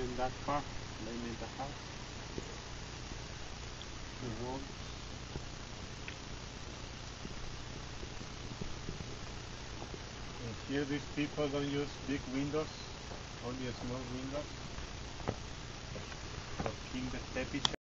in that car, they in the house. The walls. And here these people don't use big windows, only small windows. So keep the temperature.